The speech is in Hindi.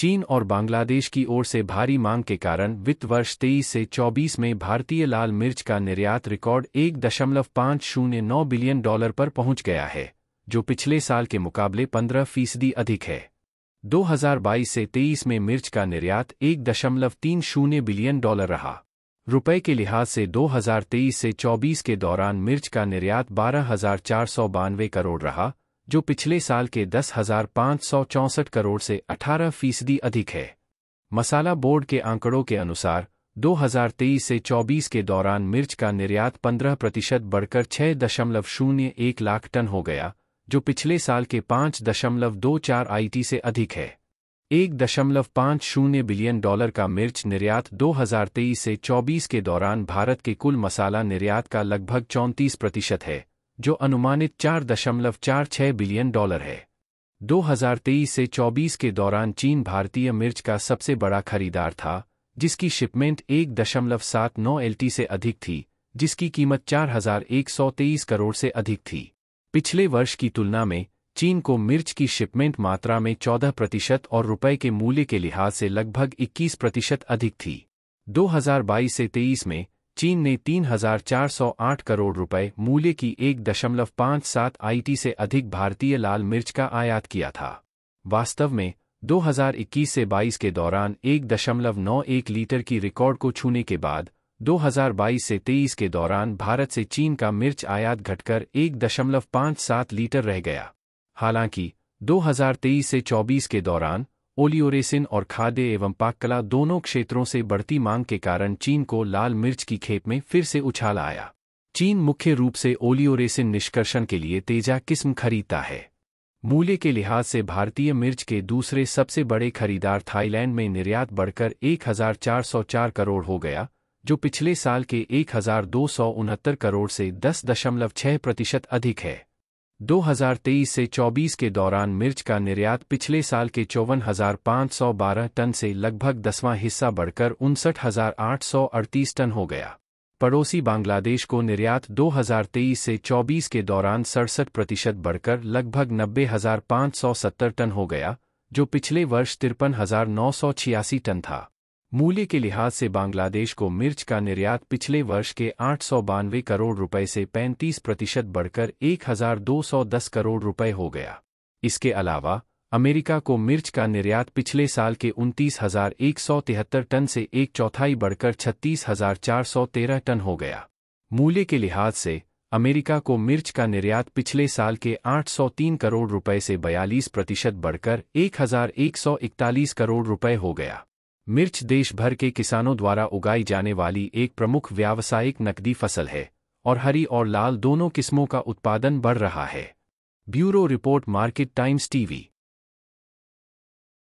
चीन और बांग्लादेश की ओर से भारी मांग के कारण वित्त वर्ष तेईस से 24 में भारतीय लाल मिर्च का निर्यात रिकॉर्ड एक दशमलव पाँच शून्य नौ बिलियन डॉलर पर पहुँच गया है, जो पिछले साल के मुकाबले 15 फ़ीसदी अधिक है। 2022 से 23 में मिर्च का निर्यात एक दशमलव तीन शून्य बिलियन डॉलर रहा। रुपए के लिहाज से 2023 से 24 के दौरान मिर्च का निर्यात बारह करोड़ रहा जो पिछले साल के दस हज़ार पाँच सौ चौंसठ करोड़ से 18 फ़ीसदी अधिक है। मसाला बोर्ड के आंकड़ों के अनुसार 2023 से 24 के दौरान मिर्च का निर्यात 15 प्रतिशत बढ़कर छह दशमलव शून्य एक लाख टन हो गया, जो पिछले साल के पाँच दशमलव दो चार आई से अधिक है। एक दशमलव पाँच शून्य बिलियन डॉलर का मिर्च निर्यात 2023 से 24 के दौरान भारत के कुल मसाला निर्यात का लगभग चौंतीस प्रतिशत है। जो अनुमानित चार दशमलव चार छह बिलियन डॉलर है। 2023 से 24 के दौरान चीन भारतीय मिर्च का सबसे बड़ा खरीदार था, जिसकी शिपमेंट एक दशमलव सात नौ एल से अधिक थी, जिसकी कीमत चार हज़ार एक सौ तेईस करोड़ से अधिक थी। पिछले वर्ष की तुलना में, चीन को मिर्च की शिपमेंट मात्रा में 14 प्रतिशत और रुपए के मूल्य के लिहाज से लगभग 21 प्रतिशत अधिक थी। 2022 से 23 में चीन ने 3,408 करोड़ रुपए मूल्य की एक दशमलव पाँच सात आईटी से अधिक भारतीय लाल मिर्च का आयात किया था। वास्तव में 2021 से 22 के दौरान एक दशमलव नौ एक लीटर की रिकॉर्ड को छूने के बाद 2022 से 23 के दौरान भारत से चीन का मिर्च आयात घटकर एक दशमलव पाँच सात लीटर रह गया। हालाँकि 2023 से 24 के दौरान ओलियोरेसिन और खाद्य एवं पाककला दोनों क्षेत्रों से बढ़ती मांग के कारण चीन को लाल मिर्च की खेप में फिर से उछाल आया। चीन मुख्य रूप से ओलियोरेसिन निष्कर्षण के लिए तेजा किस्म खरीदता है। मूल्य के लिहाज से भारतीय मिर्च के दूसरे सबसे बड़े खरीदार थाईलैंड में निर्यात बढ़कर 1404 करोड़ हो गया, जो पिछले साल के एक हज़ार दो सौ उनहत्तर करोड़ से दस दशमलव छह प्रतिशत अधिक है। 2023 से 24 के दौरान मिर्च का निर्यात पिछले साल के चौवन टन से लगभग दसवां हिस्सा बढ़कर उनसठ टन हो गया। पड़ोसी बांग्लादेश को निर्यात 2023 से 24 के दौरान सड़सठ प्रतिशत बढ़कर लगभग नब्बे टन हो गया, जो पिछले वर्ष तिरपन टन था। मूल्य के लिहाज से बांग्लादेश को मिर्च का निर्यात पिछले वर्ष के आठ सौ बानवे करोड़ रुपए से 35 प्रतिशत बढ़कर 1210 करोड़ रुपए हो गया। इसके अलावा, अमेरिका को मिर्च का निर्यात पिछले साल के उनतीस टन से एक चौथाई बढ़कर छत्तीस हज़ार चार सौ तेरह टन हो गया। मूल्य के लिहाज से, अमेरिका को मिर्च का निर्यात पिछले साल के 803 करोड़ रुपए से 42 प्रतिशत बढ़कर 1141 करोड़ रुपए हो गया। मिर्च देश भर के किसानों द्वारा उगाई जाने वाली एक प्रमुख व्यावसायिक नकदी फ़सल है, और हरी और लाल दोनों किस्मों का उत्पादन बढ़ रहा है। Bureau report, Market Times TV.